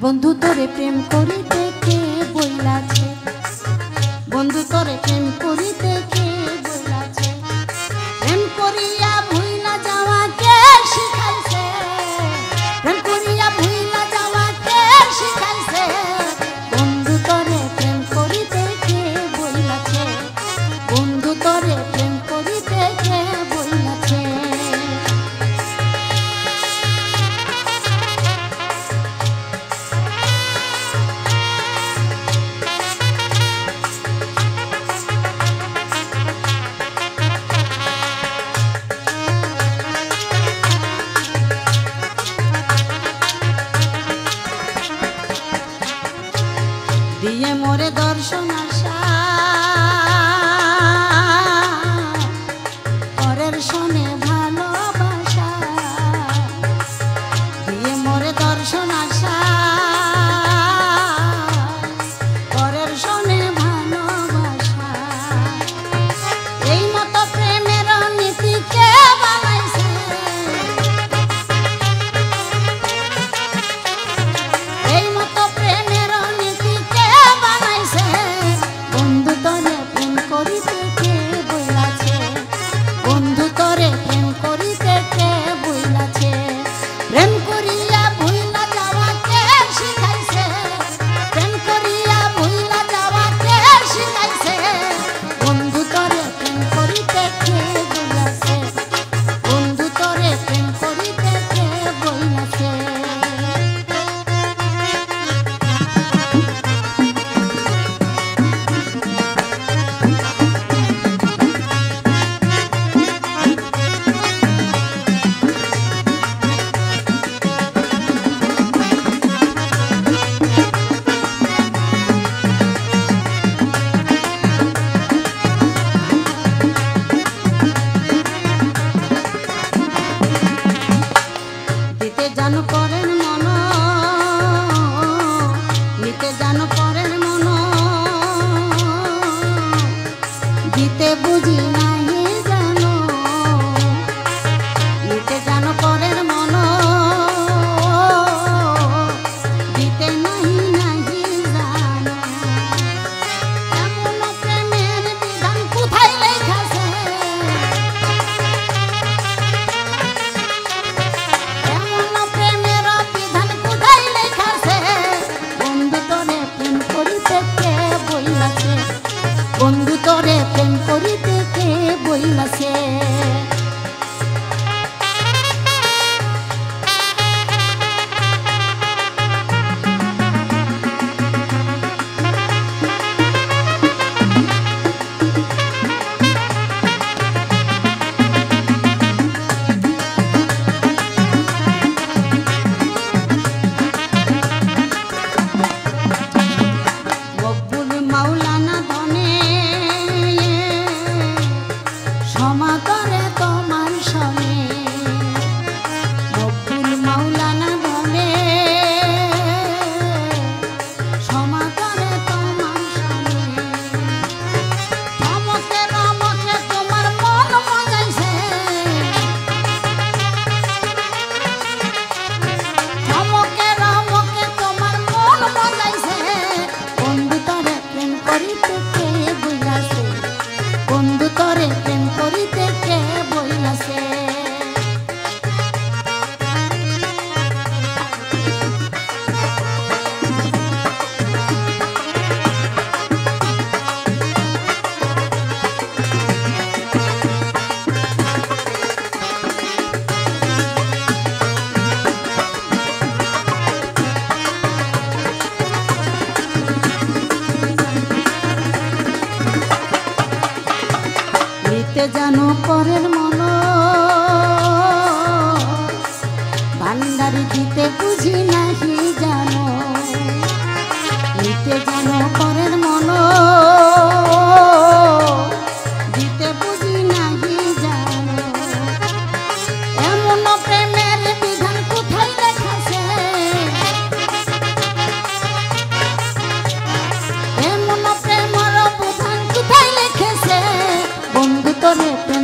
বন্ধু তোরে প্রেম করিতে কে বইলাছে? বন্ধু তোরে প্রেম করিতে Whatever show me. no puedo. কে জানো পরের মন ভান্ডারি দিতে বুঝি নাহি।